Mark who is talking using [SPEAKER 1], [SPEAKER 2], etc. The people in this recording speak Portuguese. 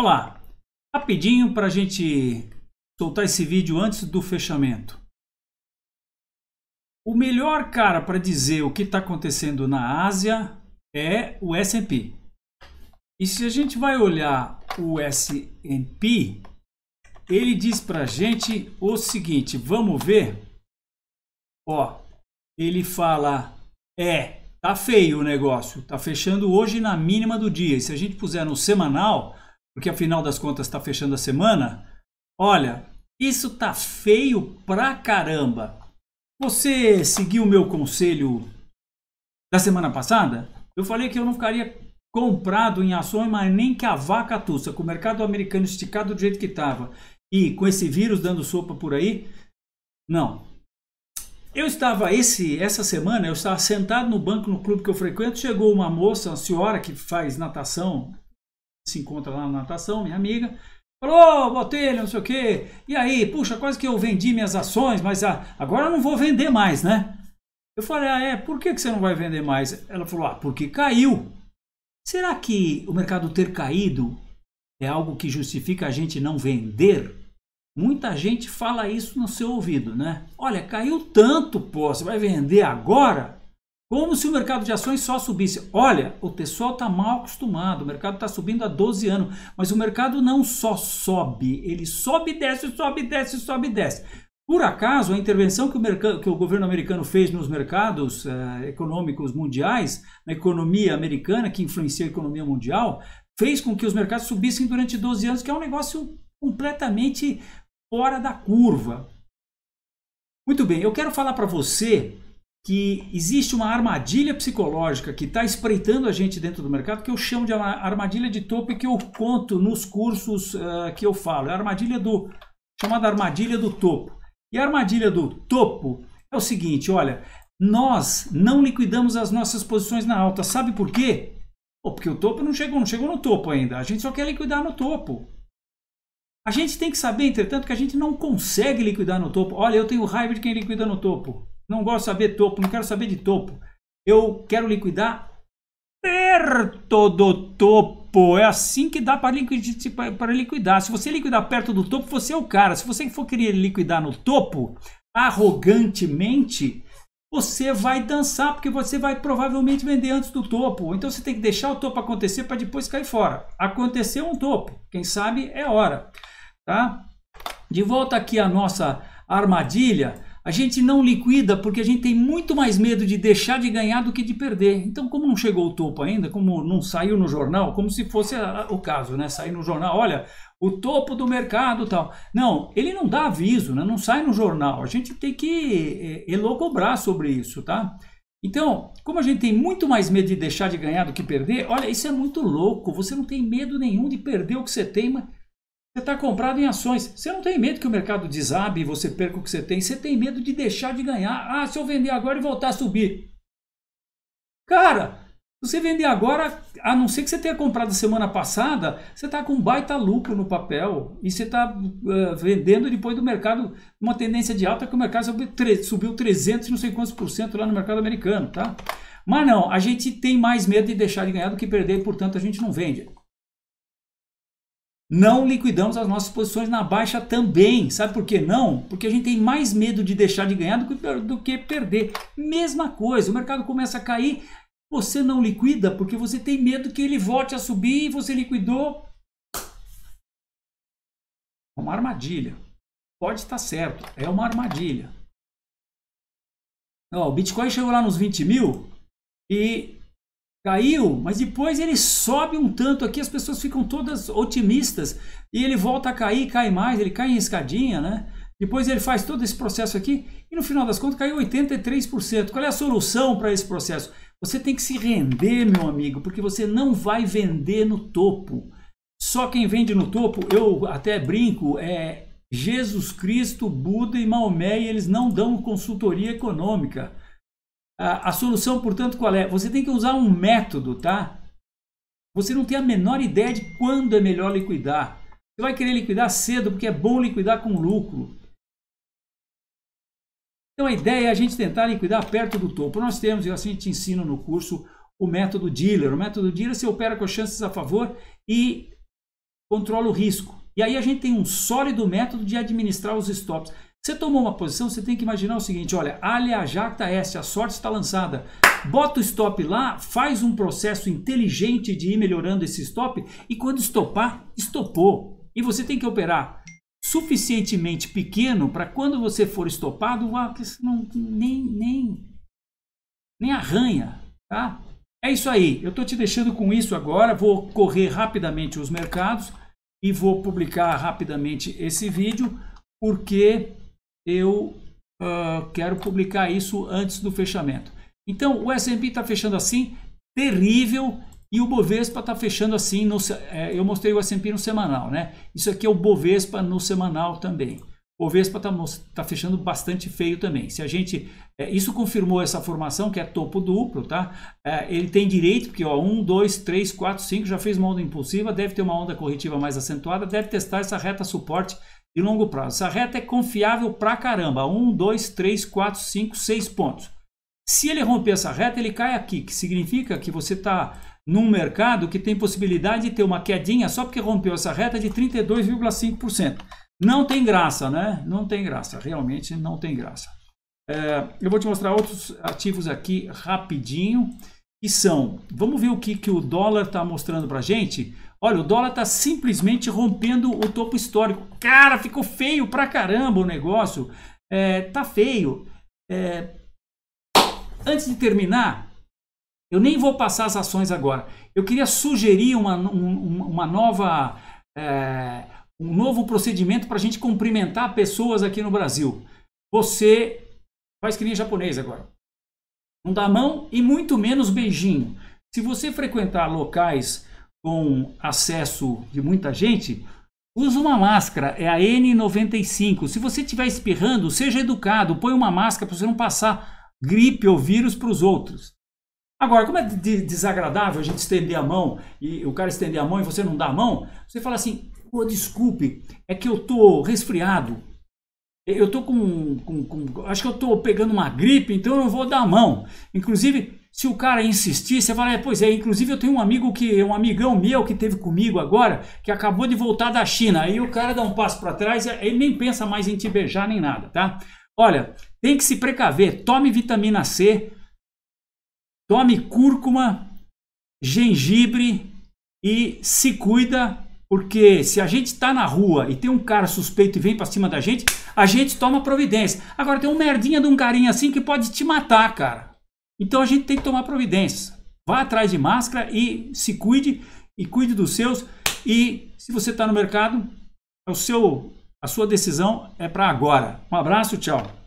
[SPEAKER 1] Olá, rapidinho para a gente soltar esse vídeo antes do fechamento. O melhor cara para dizer o que está acontecendo na Ásia é o S&P. E se a gente vai olhar o S&P, ele diz para a gente o seguinte, vamos ver? Ó, ele fala, é, tá feio o negócio, tá fechando hoje na mínima do dia. E se a gente puser no semanal, porque afinal das contas está fechando a semana, olha, isso tá feio pra caramba. Você seguiu o meu conselho da semana passada? Eu falei que eu não ficaria comprado em ações, mas nem que a vaca tussa, com o mercado americano esticado do jeito que estava e com esse vírus dando sopa por aí. Não. Eu estava esse essa semana, eu estava sentado no banco no clube que eu frequento, chegou uma moça, uma senhora que faz natação, se encontra lá na natação, minha amiga, Falou, Botelho, não sei o quê. E aí, puxa, quase que eu vendi minhas ações, mas ah, agora eu não vou vender mais, né? Eu falei, ah, é, por que, que você não vai vender mais? Ela falou, ah, porque caiu. Será que o mercado ter caído é algo que justifica a gente não vender? Muita gente fala isso no seu ouvido, né? Olha, caiu tanto, pô, você vai vender agora? Como se o mercado de ações só subisse. Olha, o pessoal está mal acostumado, o mercado está subindo há 12 anos, mas o mercado não só sobe, ele sobe, desce, sobe, desce, sobe, desce. Por acaso, a intervenção que o, mercado, que o governo americano fez nos mercados eh, econômicos mundiais, na economia americana, que influencia a economia mundial, fez com que os mercados subissem durante 12 anos, que é um negócio completamente fora da curva. Muito bem, eu quero falar para você que existe uma armadilha psicológica que está espreitando a gente dentro do mercado, que eu chamo de armadilha de topo e que eu conto nos cursos uh, que eu falo. É a armadilha do chamada armadilha do topo. E a armadilha do topo é o seguinte, olha, nós não liquidamos as nossas posições na alta. Sabe por quê? Oh, porque o topo não chegou, não chegou no topo ainda. A gente só quer liquidar no topo. A gente tem que saber, entretanto, que a gente não consegue liquidar no topo. Olha, eu tenho raiva de quem liquida no topo. Não gosto de saber topo, não quero saber de topo. Eu quero liquidar perto do topo. É assim que dá para liquidar, liquidar. Se você liquidar perto do topo, você é o cara. Se você for querer liquidar no topo, arrogantemente, você vai dançar, porque você vai provavelmente vender antes do topo. Então você tem que deixar o topo acontecer para depois cair fora. Aconteceu um topo. Quem sabe é hora. Tá? De volta aqui à nossa armadilha. A gente não liquida porque a gente tem muito mais medo de deixar de ganhar do que de perder. Então, como não chegou o topo ainda, como não saiu no jornal, como se fosse o caso, né? Sair no jornal, olha, o topo do mercado tal. Não, ele não dá aviso, né? não sai no jornal. A gente tem que é, elocobrar sobre isso, tá? Então, como a gente tem muito mais medo de deixar de ganhar do que perder, olha, isso é muito louco. Você não tem medo nenhum de perder o que você tem, mas você está comprado em ações. Você não tem medo que o mercado desabe e você perca o que você tem. Você tem medo de deixar de ganhar. Ah, se eu vender agora e voltar a subir. Cara, se você vender agora, a não ser que você tenha comprado semana passada, você está com um baita lucro no papel e você está uh, vendendo depois do mercado uma tendência de alta que o mercado subiu, subiu 300 não sei quantos por cento lá no mercado americano, tá? Mas não, a gente tem mais medo de deixar de ganhar do que perder, portanto a gente não vende. Não liquidamos as nossas posições na baixa também. Sabe por que não? Porque a gente tem mais medo de deixar de ganhar do que, do que perder. Mesma coisa, o mercado começa a cair, você não liquida porque você tem medo que ele volte a subir e você liquidou. É uma armadilha. Pode estar certo, é uma armadilha. O Bitcoin chegou lá nos 20 mil e caiu, mas depois ele sobe um tanto aqui, as pessoas ficam todas otimistas e ele volta a cair, cai mais, ele cai em escadinha, né? Depois ele faz todo esse processo aqui e no final das contas caiu 83%. Qual é a solução para esse processo? Você tem que se render, meu amigo, porque você não vai vender no topo. Só quem vende no topo, eu até brinco, é Jesus Cristo, Buda e Maomé, e eles não dão consultoria econômica. A, a solução, portanto, qual é? Você tem que usar um método, tá? Você não tem a menor ideia de quando é melhor liquidar. Você vai querer liquidar cedo porque é bom liquidar com lucro. Então a ideia é a gente tentar liquidar perto do topo. Nós temos, e assim te ensino no curso, o método dealer. O método dealer você opera com chances a favor e controla o risco. E aí a gente tem um sólido método de administrar os stops. Você tomou uma posição, você tem que imaginar o seguinte, olha, alia jacta est, a sorte está lançada. Bota o stop lá, faz um processo inteligente de ir melhorando esse stop e quando estopar, estopou. E você tem que operar suficientemente pequeno para quando você for estopado, não, nem, nem, nem arranha, tá? É isso aí, eu estou te deixando com isso agora, vou correr rapidamente os mercados e vou publicar rapidamente esse vídeo, porque eu uh, quero publicar isso antes do fechamento. Então, o S&P está fechando assim, terrível, e o Bovespa está fechando assim, no, é, eu mostrei o S&P no semanal, né? Isso aqui é o Bovespa no semanal também. O Bovespa está tá fechando bastante feio também. Se a gente, é, isso confirmou essa formação que é topo duplo, tá? É, ele tem direito, porque ó, 1, 2, 3, 4, 5 já fez uma onda impulsiva, deve ter uma onda corretiva mais acentuada, deve testar essa reta suporte de longo prazo. Essa reta é confiável pra caramba. 1, 2, 3, 4, 5, 6 pontos. Se ele romper essa reta, ele cai aqui, que significa que você está num mercado que tem possibilidade de ter uma quedinha só porque rompeu essa reta de 32,5%. Não tem graça, né? Não tem graça, realmente não tem graça. É, eu vou te mostrar outros ativos aqui rapidinho, que são, vamos ver o que, que o dólar está mostrando para gente. Olha, o dólar está simplesmente rompendo o topo histórico. Cara, ficou feio pra caramba o negócio. É, tá feio. É, antes de terminar, eu nem vou passar as ações agora. Eu queria sugerir uma, um, uma nova, é, um novo procedimento para a gente cumprimentar pessoas aqui no Brasil. Você faz que nem japonês agora. Não dá mão e muito menos beijinho. Se você frequentar locais com acesso de muita gente, use uma máscara, é a N95. Se você estiver espirrando, seja educado, põe uma máscara para você não passar gripe ou vírus para os outros. Agora, como é desagradável a gente estender a mão e o cara estender a mão e você não dá a mão, você fala assim: desculpe, é que eu tô resfriado. Eu tô com, com, com, Acho que eu tô pegando uma gripe, então eu não vou dar a mão. Inclusive, se o cara insistir, você fala, é, pois é, inclusive eu tenho um amigo que, um amigão meu que teve comigo agora, que acabou de voltar da China. Aí o cara dá um passo para trás, ele nem pensa mais em te beijar nem nada, tá? Olha, tem que se precaver, tome vitamina C, tome cúrcuma, gengibre e se cuida, porque se a gente está na rua e tem um cara suspeito e vem para cima da gente, a gente toma providência. Agora tem um merdinha de um carinha assim que pode te matar, cara. Então a gente tem que tomar providência. Vá atrás de máscara e se cuide e cuide dos seus. E se você está no mercado, é o seu, a sua decisão é para agora. Um abraço, tchau.